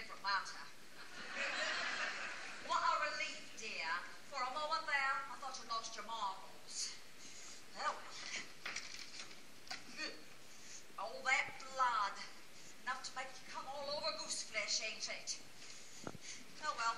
different matter. what a relief, dear. For a moment there, I thought you lost your marbles. Oh, well. All that blood. Enough to make you come all over goose flesh, ain't it? Oh, well.